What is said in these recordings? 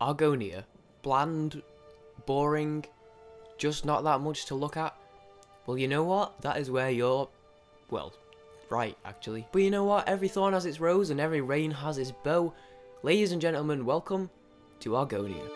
Argonia. Bland, boring, just not that much to look at. Well, you know what? That is where you're, well, right, actually. But you know what? Every thorn has its rose and every rain has its bow. Ladies and gentlemen, welcome to Argonia.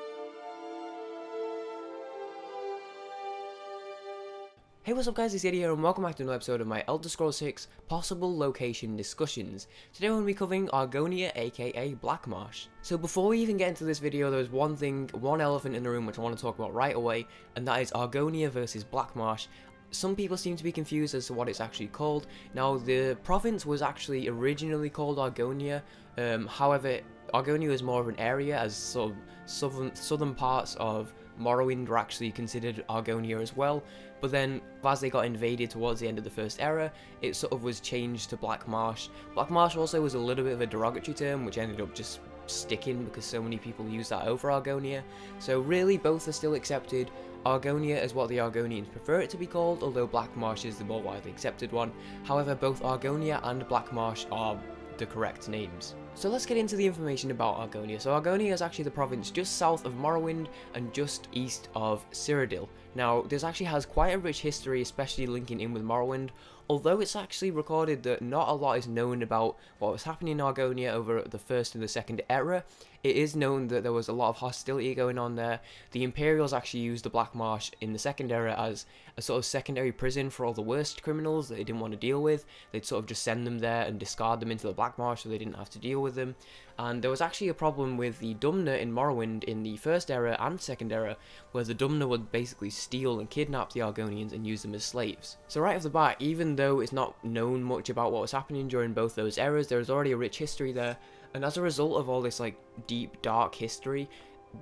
Hey what's up guys, it's Eddie here and welcome back to another episode of my Elder Scrolls 6 Possible Location Discussions. Today we're going to be covering Argonia aka Blackmarsh. So before we even get into this video, there's one thing, one elephant in the room which I want to talk about right away, and that is Argonia versus Blackmarsh. Some people seem to be confused as to what it's actually called. Now the province was actually originally called Argonia, um, however Argonia was more of an area as sort of southern, southern parts of Morrowind were actually considered Argonia as well, but then as they got invaded towards the end of the first era, it sort of was changed to Black Marsh. Black Marsh also was a little bit of a derogatory term, which ended up just sticking because so many people use that over Argonia. So really both are still accepted. Argonia is what the Argonians prefer it to be called, although Black Marsh is the more widely accepted one. However, both Argonia and Black Marsh are the correct names. So let's get into the information about Argonia. So Argonia is actually the province just south of Morrowind and just east of Cyrodiil. Now, this actually has quite a rich history, especially linking in with Morrowind, although it's actually recorded that not a lot is known about what was happening in Argonia over the first and the second era, it is known that there was a lot of hostility going on there. The Imperials actually used the Black Marsh in the second era as a sort of secondary prison for all the worst criminals that they didn't want to deal with. They'd sort of just send them there and discard them into the Black Marsh so they didn't have to deal with them. And there was actually a problem with the Dunmer in Morrowind in the first era and second era, where the Dunmer would basically steal and kidnap the Argonians and use them as slaves. So right off the bat, even though it's not known much about what was happening during both those eras, there is already a rich history there, and as a result of all this like deep dark history,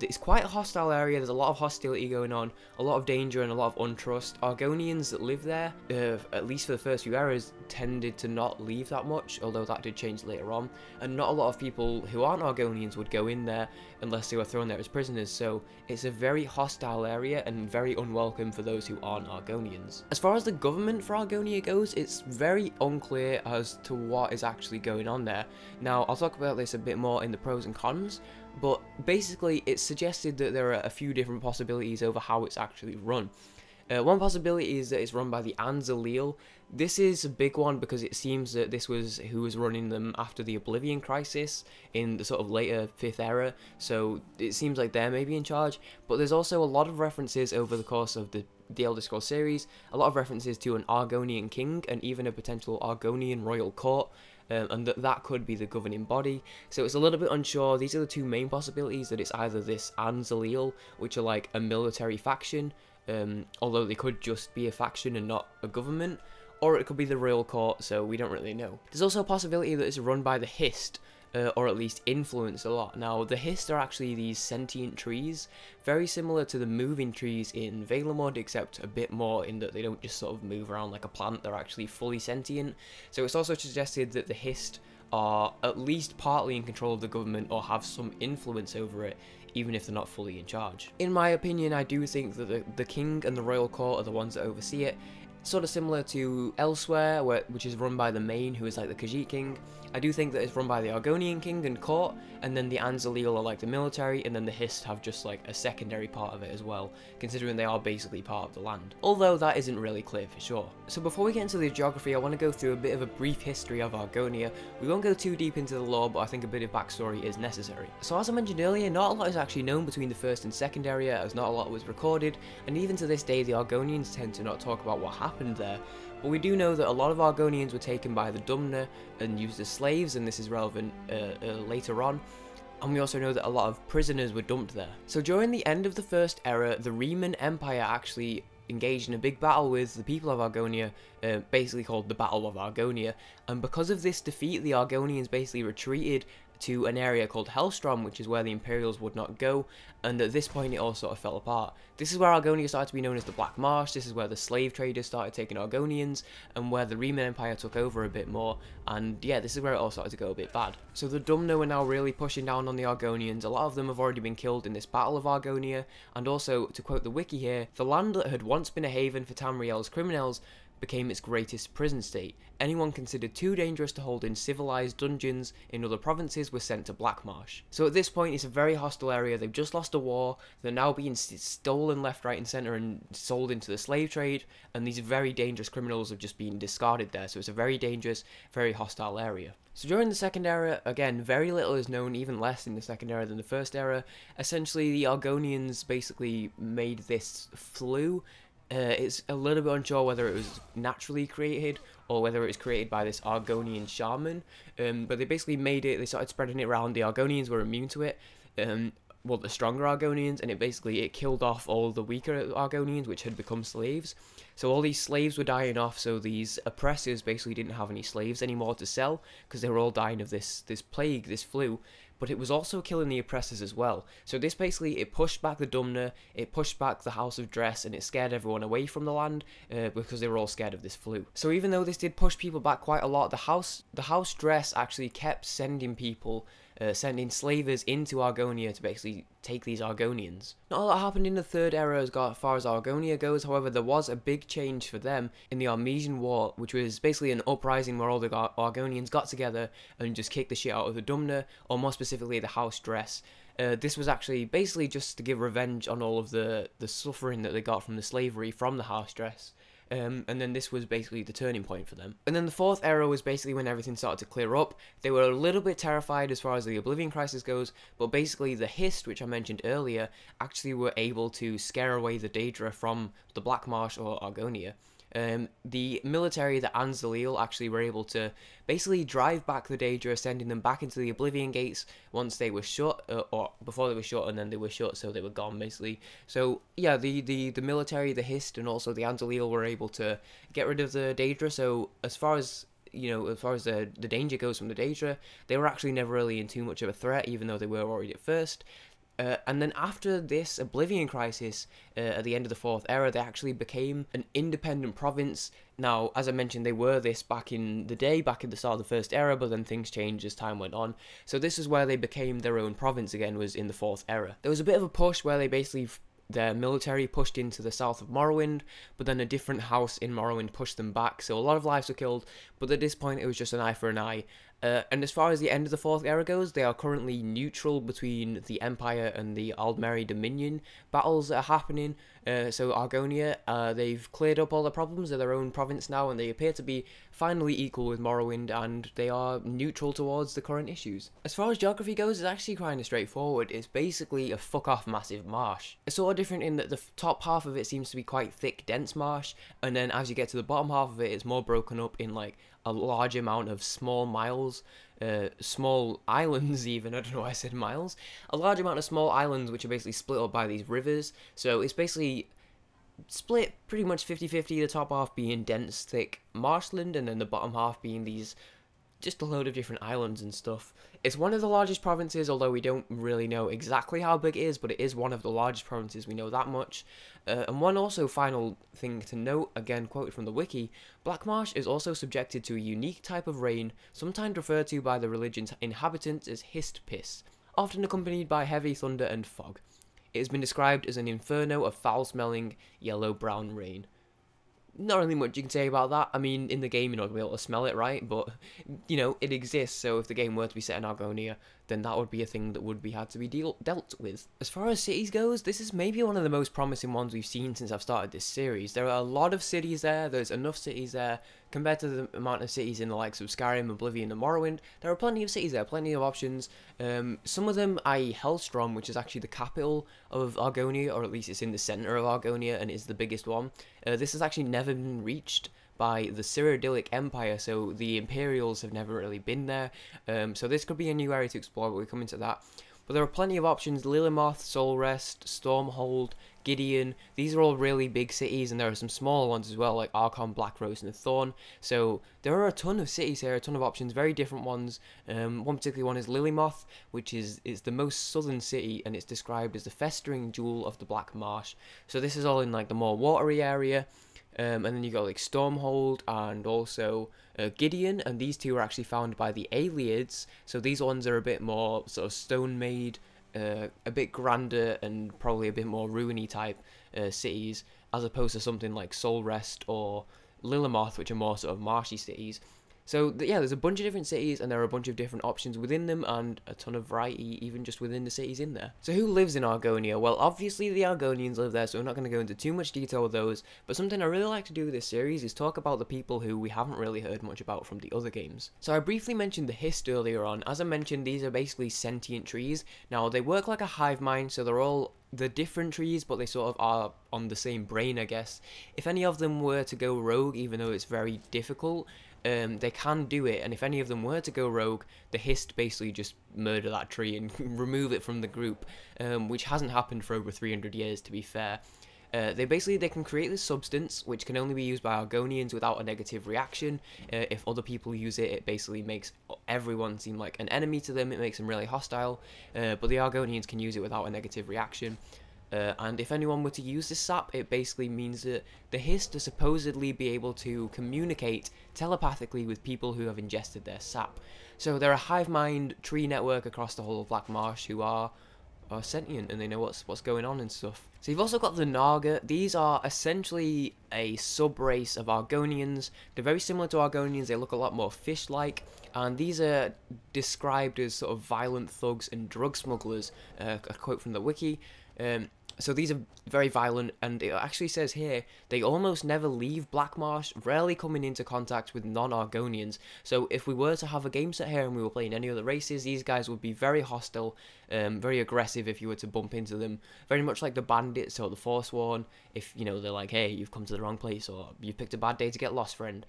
it's quite a hostile area, there's a lot of hostility going on, a lot of danger and a lot of untrust. Argonians that live there, uh, at least for the first few eras, tended to not leave that much, although that did change later on, and not a lot of people who aren't Argonians would go in there unless they were thrown there as prisoners, so it's a very hostile area and very unwelcome for those who aren't Argonians. As far as the government for Argonia goes, it's very unclear as to what is actually going on there. Now, I'll talk about this a bit more in the pros and cons, but basically it's suggested that there are a few different possibilities over how it's actually run. Uh, one possibility is that it's run by the An-Xileel. This is a big one because it seems that this was who was running them after the Oblivion Crisis in the sort of later 5th era, so it seems like they're maybe in charge. But there's also a lot of references over the course of the, the Elder Scrolls series, a lot of references to an Argonian king and even a potential Argonian royal court, um, and that that could be the governing body. So it's a little bit unsure. These are the two main possibilities that it's either this An-Xileel, which are like a military faction, um, although they could just be a faction and not a government, or it could be the royal court, so we don't really know. There's also a possibility that it's run by the Hist, uh, or at least influence a lot. Now, the Hist are actually these sentient trees, very similar to the moving trees in Valenwood, except a bit more in that they don't just sort of move around like a plant, they're actually fully sentient. So it's also suggested that the Hist are at least partly in control of the government or have some influence over it, even if they're not fully in charge. In my opinion, I do think that the, the king and the royal court are the ones that oversee it, sort of similar to Elsweyr, where, which is run by the Mane, who is like the Khajiit king. I do think that it's run by the Argonian king and court, and then the An-Xileel are like the military, and then the Hist have just like a secondary part of it as well, considering they are basically part of the land. Although that isn't really clear for sure. So before we get into the geography, I want to go through a bit of a brief history of Argonia. We won't go too deep into the lore, but I think a bit of backstory is necessary. So as I mentioned earlier, not a lot is actually known between the first and second area, as not a lot was recorded, and even to this day the Argonians tend to not talk about what happened there, but we do know that a lot of Argonians were taken by the Dunmer and used as slaves, and this is relevant uh, uh, later on. And we also know that a lot of prisoners were dumped there. So during the end of the First Era, the Reman Empire actually engaged in a big battle with the people of Argonia, uh, basically called the Battle of Argonia. And because of this defeat, the Argonians basically retreated to an area called Helstrom, which is where the Imperials would not go, and at this point it all sort of fell apart. This is where Argonia started to be known as the Black Marsh, this is where the slave traders started taking Argonians, and where the Reman Empire took over a bit more, and yeah, this is where it all started to go a bit bad. So the Dunmer are now really pushing down on the Argonians, a lot of them have already been killed in this Battle of Argonia, and also, to quote the wiki here, the land that had once been a haven for Tamriel's criminals became its greatest prison state. Anyone considered too dangerous to hold in civilized dungeons in other provinces was sent to Blackmarsh. So at this point, it's a very hostile area. They've just lost a war. They're now being stolen left, right, and center and sold into the slave trade. And these very dangerous criminals have just been discarded there. So it's a very dangerous, very hostile area. So during the second era, again, very little is known, even less in the second era than the first era. Essentially, the Argonians basically made this flu uh, it's a little bit unsure whether it was naturally created or whether it was created by this Argonian shaman. Um, but they basically made it. They started spreading it around. The Argonians were immune to it. Um, well, the stronger Argonians, and it basically it killed off all the weaker Argonians, which had become slaves. So all these slaves were dying off. So these oppressors basically didn't have any slaves anymore to sell because they were all dying of this this plague, this flu but it was also killing the oppressors as well. So this basically it pushed back the Dunmer, it pushed back the House of Dres, and it scared everyone away from the land uh, because they were all scared of this flu. So even though this did push people back quite a lot, the House the House Dres actually kept sending people uh, sending slavers into Argonia to basically take these Argonians. Not a lot happened in the Third Era as far as Argonia goes, however there was a big change for them in the Arnesian War, which was basically an uprising where all the Ar Argonians got together and just kicked the shit out of the Dunmer, or more specifically the House Dres. Uh, this was actually basically just to give revenge on all of the, the suffering that they got from the slavery from the House Dres. Um, and then this was basically the turning point for them. And then the fourth era was basically when everything started to clear up. They were a little bit terrified as far as the Oblivion Crisis goes, but basically the Hist, which I mentioned earlier, actually were able to scare away the Daedra from the Black Marsh or Argonia. Um, the military, the An-Xileel, actually were able to basically drive back the Daedra, sending them back into the Oblivion Gates once they were shut, uh, or before they were shut, and then they were shut, so they were gone basically. So yeah, the the the military, the Hist, and also the An-Xileel were able to get rid of the Daedra. So as far as you know, as far as the, the danger goes from the Daedra, they were actually never really in too much of a threat, even though they were worried at first. Uh, and then after this Oblivion Crisis, uh, at the end of the Fourth Era, they actually became an independent province. Now, as I mentioned, they were this back in the day, back at the start of the First Era, but then things changed as time went on. So this is where they became their own province again, was in the Fourth Era. There was a bit of a push where they basically their military pushed into the south of Morrowind, but then a different house in Morrowind pushed them back, so a lot of lives were killed, but at this point it was just an eye for an eye, uh, and as far as the end of the Fourth Era goes, they are currently neutral between the Empire and the Aldmeri Dominion battles are happening. Uh, so Argonia, uh, they've cleared up all the problems, they're their own province now, and they appear to be finally equal with Morrowind, and they are neutral towards the current issues. As far as geography goes, it's actually kind of straightforward. It's basically a fuck-off massive marsh. It's sort of different in that the top half of it seems to be quite thick, dense marsh, and then as you get to the bottom half of it, it's more broken up in like a large amount of small miles, uh, small islands even, I don't know why I said miles, a large amount of small islands which are basically split up by these rivers, so it's basically split pretty much 50-50, the top half being dense, thick marshland, and then the bottom half being these just a load of different islands and stuff. It's one of the largest provinces, although we don't really know exactly how big it is, but it is one of the largest provinces, we know that much. Uh, and one also final thing to note, again quoted from the wiki, Blackmarsh is also subjected to a unique type of rain, sometimes referred to by the religion's inhabitants as hist piss, often accompanied by heavy thunder and fog. It has been described as an inferno of foul-smelling, yellow-brown rain not really much you can say about that. I mean, in the game, you're not going to be able to smell it, right? But, you know, it exists, so if the game were to be set in Argonia, then that would be a thing that would be had to be deal dealt with. As far as cities goes, this is maybe one of the most promising ones we've seen since I've started this series. There are a lot of cities there, there's enough cities there, compared to the amount of cities in the likes of Skyrim, Oblivion, and Morrowind, there are plenty of cities there, plenty of options. Um, some of them, i.e. Helstrom, which is actually the capital of Argonia, or at least it's in the centre of Argonia and is the biggest one. Uh, this has actually never been reached by the Cyrodiilic Empire, so the Imperials have never really been there. Um, so this could be a new area to explore, but we'll come into that. But there are plenty of options, Lilmoth, Soulrest, Stormhold, Gideon, these are all really big cities, and there are some smaller ones as well, like Archon, Blackrose, and the Thorn. So there are a ton of cities here, a ton of options, very different ones. Um, one particular one is Lilmoth, which is, is the most southern city, and it's described as the festering jewel of the Black Marsh. So this is all in like the more watery area. Um, and then you got like Stormhold and also uh, Gideon, and these two are actually found by the Ayleids. So these ones are a bit more sort of stone made, uh, a bit grander, and probably a bit more ruiny type uh, cities, as opposed to something like Soulrest or Lilmoth, which are more sort of marshy cities. So yeah, there's a bunch of different cities, and there are a bunch of different options within them, and a ton of variety even just within the cities in there. So who lives in Argonia? Well, obviously the Argonians live there, so we're not going to go into too much detail with those. But something I really like to do with this series is talk about the people who we haven't really heard much about from the other games. So I briefly mentioned the Hist earlier on. As I mentioned, these are basically sentient trees. Now they work like a hive mind, so they're all the different trees, but they sort of are on the same brain, I guess. If any of them were to go rogue, even though it's very difficult, um, they can do it, and if any of them were to go rogue, the Hist basically just murder that tree and remove it from the group, um, which hasn't happened for over 300 years, to be fair. Uh, they basically they can create this substance which can only be used by Argonians without a negative reaction. Uh, if other people use it, it basically makes everyone seem like an enemy to them. It makes them really hostile. Uh, but the Argonians can use it without a negative reaction. Uh, and if anyone were to use this sap, it basically means that the Hist to supposedly be able to communicate telepathically with people who have ingested their sap. So they're a hive mind tree network across the whole of Black Marsh who are are sentient and they know what's what's going on and stuff. So you've also got the Naga. These are essentially a sub-race of Argonians. They're very similar to Argonians. They look a lot more fish-like, and these are described as sort of violent thugs and drug smugglers. Uh, a quote from the wiki. Um, so these are very violent, and it actually says here they almost never leave Blackmarsh, rarely coming into contact with non-Argonians. So if we were to have a game set here and we were playing any other races, these guys would be very hostile, um, very aggressive if you were to bump into them. Very much like the bandits or the Forsworn. If you know they're like, hey, you've come to the wrong place, or you picked a bad day to get lost, friend.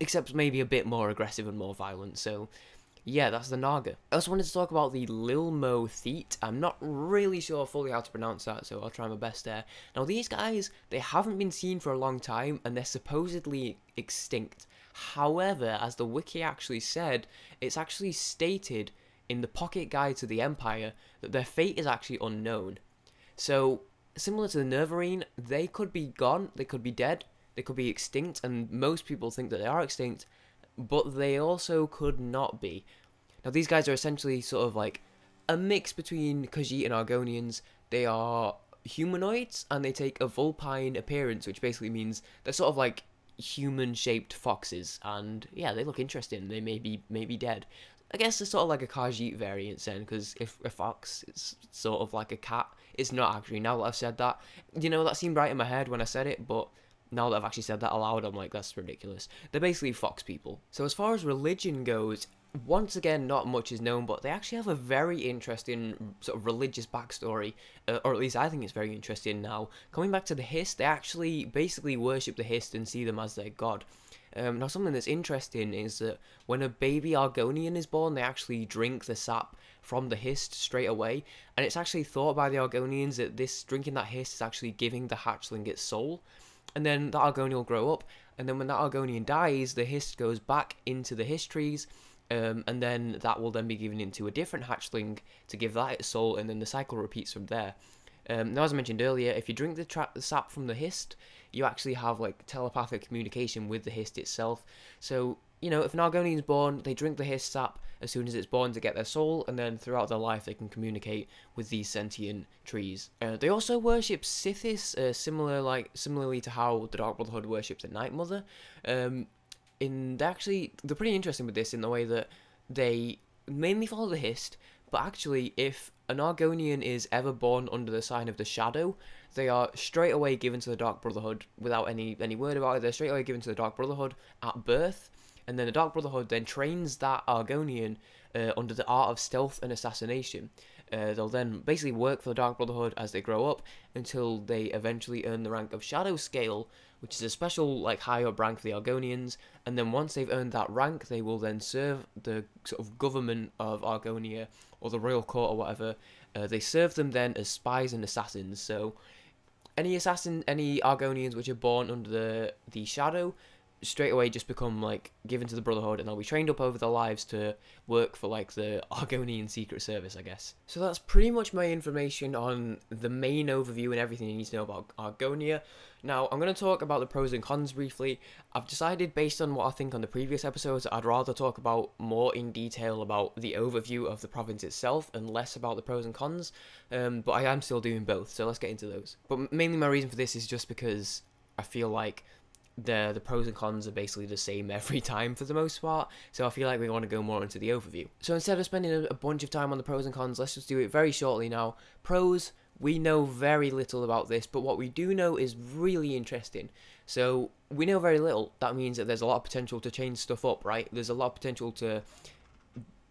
Except maybe a bit more aggressive and more violent. So yeah, that's the Naga. I also wanted to talk about the Lilmothiit. I'm not really sure fully how to pronounce that, so I'll try my best there. Now, these guys, they haven't been seen for a long time, and they're supposedly extinct. However, as the wiki actually said, it's actually stated in the Pocket Guide to the Empire that their fate is actually unknown. So, similar to the Neverine, they could be gone, they could be dead, they could be extinct, and most people think that they are extinct, but they also could not be. Now, these guys are essentially sort of like a mix between Khajiit and Argonians. They are humanoids and they take a vulpine appearance, which basically means they're sort of like human-shaped foxes. And yeah, they look interesting. They may be may be dead. I guess it's sort of like a Khajiit variant then, because if a fox is sort of like a cat, it's not actually. Now that I've said that, you know, that seemed right in my head when I said it, but now that I've actually said that aloud, I'm like, that's ridiculous. They're basically fox people. So as far as religion goes, once again, not much is known, but they actually have a very interesting sort of religious backstory, uh, or at least I think it's very interesting now. Coming back to the Hist, they actually basically worship the Hist and see them as their god. Um, now, something that's interesting is that when a baby Argonian is born, they actually drink the sap from the Hist straight away, and it's actually thought by the Argonians that this drinking that Hist is actually giving the hatchling its soul and then that Argonian will grow up, and then when that Argonian dies, the Hist goes back into the Histories, um, and then that will then be given into a different hatchling to give that its soul, and then the cycle repeats from there. Um, now, as I mentioned earlier, if you drink the, the sap from the Hist, you actually have like telepathic communication with the Hist itself. So you know, if an Argonian is born, they drink the Hist sap as soon as it's born to get their soul, and then throughout their life they can communicate with these sentient trees. Uh, they also worship Sithis, uh, similar like similarly to how the Dark Brotherhood worships the Night Mother. Um, they actually they're pretty interesting with this in the way that they mainly follow the Hist, but actually if an Argonian is ever born under the sign of the Shadow, they are straight away given to the Dark Brotherhood without any any word about it. They're straight away given to the Dark Brotherhood at birth and then the Dark Brotherhood then trains that Argonian uh, under the art of stealth and assassination. Uh, they'll then basically work for the Dark Brotherhood as they grow up until they eventually earn the rank of Shadow Scale, which is a special like high up rank for the Argonians. And then once they've earned that rank, they will then serve the sort of government of Argonia or the royal court or whatever. Uh, they serve them then as spies and assassins. So any assassin, any Argonians which are born under the the Shadow straight away just become like given to the Brotherhood and they'll be trained up over their lives to work for like the Argonian Secret Service, I guess. So that's pretty much my information on the main overview and everything you need to know about Argonia. Now, I'm going to talk about the pros and cons briefly. I've decided, based on what I think on the previous episodes, I'd rather talk about more in detail about the overview of the province itself and less about the pros and cons. Um, but I am still doing both, so let's get into those. But mainly my reason for this is just because I feel like the the pros and cons are basically the same every time for the most part. So I feel like we want to go more into the overview. So instead of spending a, a bunch of time on the pros and cons, let's just do it very shortly now. Pros, we know very little about this, but what we do know is really interesting. So we know very little. That means that there's a lot of potential to change stuff up, right? There's a lot of potential to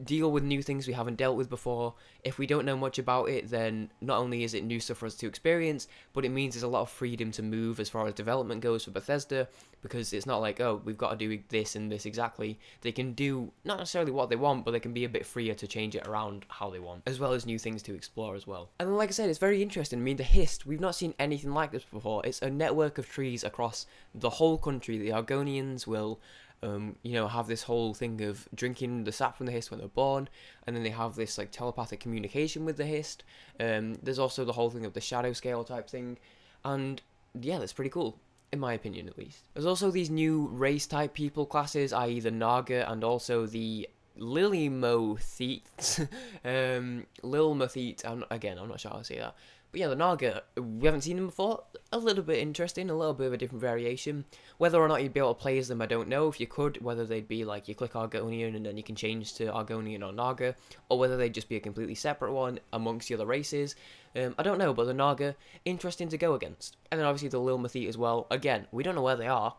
deal with new things we haven't dealt with before. If we don't know much about it, then not only is it new stuff for us to experience, but it means there's a lot of freedom to move as far as development goes for Bethesda, because it's not like, oh, we've got to do this and this exactly. They can do not necessarily what they want, but they can be a bit freer to change it around how they want, as well as new things to explore as well. And like I said, it's very interesting. I mean, the Hist, we've not seen anything like this before. It's a network of trees across the whole country. The Argonians will um, you know, have this whole thing of drinking the sap from the Hist when they're born, and then they have this like telepathic communication with the Hist. Um, there's also the whole thing of the shadow scale type thing, and yeah, that's pretty cool. In my opinion, at least. There's also these new race type people classes, i.e., the Naga and also the Lilimothetes. um, Lilmothete. I'm, again, I'm not sure how to say that. But yeah, the Naga, we haven't seen them before. A little bit interesting, a little bit of a different variation. Whether or not you'd be able to play as them, I don't know. If you could, whether they'd be like you click Argonian and then you can change to Argonian or Naga, or whether they'd just be a completely separate one amongst the other races. Um, I don't know, but the Naga, interesting to go against. And then obviously the Lilmothiit as well. Again, we don't know where they are,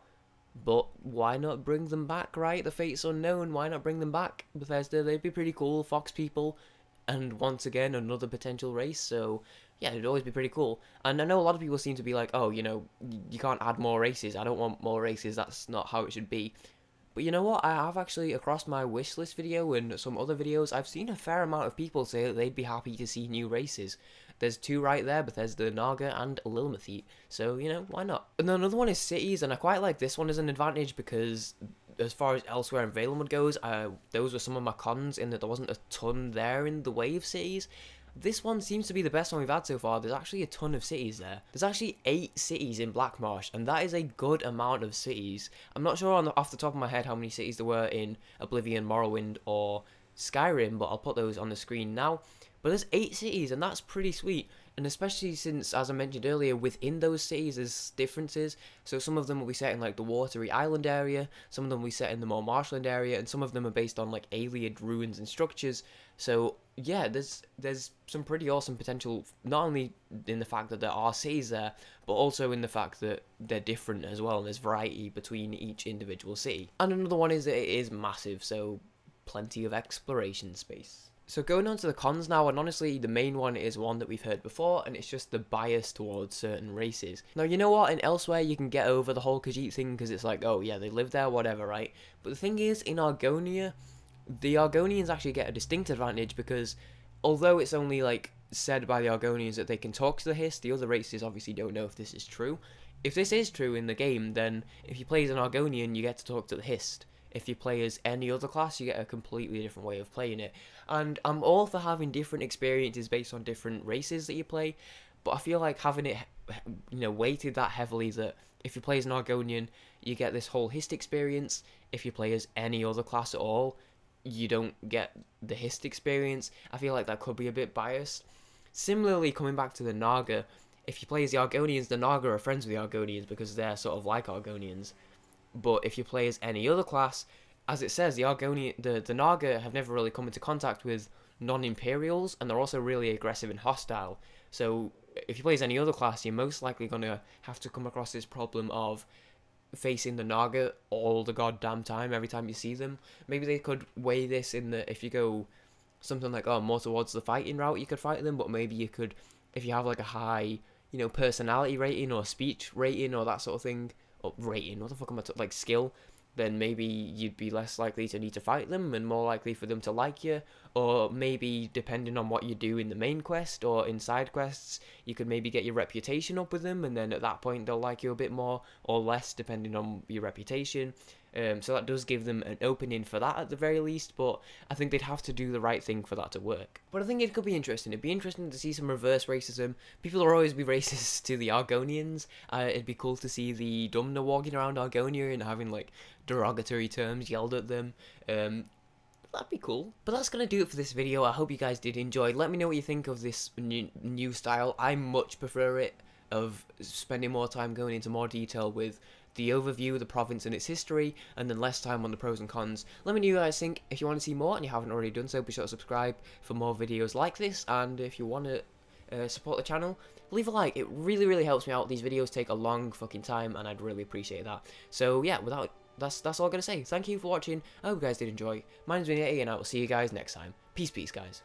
but why not bring them back, right? The fate's unknown, why not bring them back? Bethesda, they'd be pretty cool, Fox people, and once again, another potential race, so yeah, it'd always be pretty cool. And I know a lot of people seem to be like, oh, you know, you can't add more races. I don't want more races. That's not how it should be. But you know what? I have actually, across my wish list video and some other videos, I've seen a fair amount of people say that they'd be happy to see new races. There's two right there, but there's the Naga and Lilmothiit. So, you know, why not? And another one is cities, and I quite like this one as an advantage because as far as Elsweyr in Valenwood goes, uh, those were some of my cons in that there wasn't a ton there in the Wave cities. This one seems to be the best one we've had so far. There's actually a ton of cities there. There's actually eight cities in Blackmarsh, and that is a good amount of cities. I'm not sure on the, off the top of my head how many cities there were in Oblivion, Morrowind, or Skyrim, but I'll put those on the screen now. But there's eight cities, and that's pretty sweet. And especially since, as I mentioned earlier, within those cities there's differences. So some of them will be set in like the watery island area, some of them will be set in the more marshland area, and some of them are based on like Ayleid ruins and structures. So yeah, there's there's some pretty awesome potential, not only in the fact that there are cities there, but also in the fact that they're different as well, and there's variety between each individual city. And another one is that it is massive, so plenty of exploration space. So going on to the cons now, and honestly, the main one is one that we've heard before, and it's just the bias towards certain races. Now, you know what? In Elsweyr, you can get over the whole Khajiit thing because it's like, oh yeah, they live there, whatever, right? But the thing is, in Argonia, the Argonians actually get a distinct advantage because although it's only like said by the Argonians that they can talk to the Hist, the other races obviously don't know if this is true. If this is true in the game, then if you play as an Argonian, you get to talk to the Hist. If you play as any other class, you get a completely different way of playing it. And I'm all for having different experiences based on different races that you play, but I feel like having it, you know, weighted that heavily that if you play as an Argonian, you get this whole Hist experience. If you play as any other class at all, you don't get the Hist experience. I feel like that could be a bit biased. Similarly, coming back to the Naga, if you play as the Argonians, the Naga are friends with the Argonians because they're sort of like Argonians. But if you play as any other class, as it says, the Argonian, the, the Naga have never really come into contact with non-Imperials, and they're also really aggressive and hostile. So if you play as any other class, you're most likely going to have to come across this problem of facing the Naga all the goddamn time every time you see them. Maybe they could weigh this in the if you go something like oh more towards the fighting route you could fight them, but maybe you could if you have like a high you know personality rating or speech rating or that sort of thing rating what the fuck am I t- like skill then maybe you'd be less likely to need to fight them and more likely for them to like you. Or maybe, depending on what you do in the main quest or in side quests, you could maybe get your reputation up with them, and then at that point they'll like you a bit more or less, depending on your reputation. Um, so that does give them an opening for that at the very least, but I think they'd have to do the right thing for that to work. But I think it could be interesting. It'd be interesting to see some reverse racism. People will always be racist to the Argonians. Uh, it'd be cool to see the Dumna walking around Argonia and having like derogatory terms yelled at them. Um, that'd be cool. But that's going to do it for this video. I hope you guys did enjoy. Let me know what you think of this new style. I much prefer it of spending more time going into more detail with the overview of the province and its history, and then less time on the pros and cons. Let me know what you guys think. If you want to see more and you haven't already done so, be sure to subscribe for more videos like this, and if you want to uh, support the channel, leave a like. It really, really helps me out. These videos take a long fucking time, and I'd really appreciate that. So yeah, without that's that's all I'm gonna say. Thank you for watching. I hope you guys did enjoy. My name's Vinny, and I will see you guys next time. Peace, peace, guys.